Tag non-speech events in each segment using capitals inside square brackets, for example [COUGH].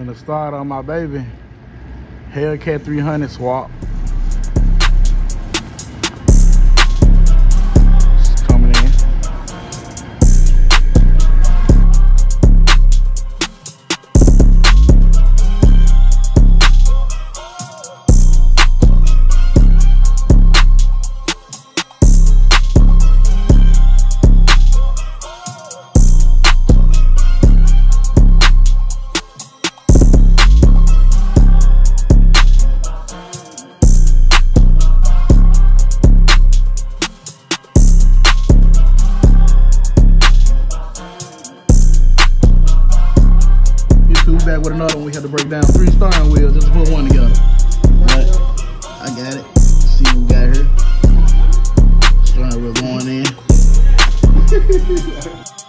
Gonna start on my baby Hellcat 300 swap. Back with another one. We had to break down three steering wheels just to put one together. But I got it. Let's see what we got here. Steering wheel going in. [LAUGHS]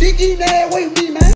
Diggy there with me, man.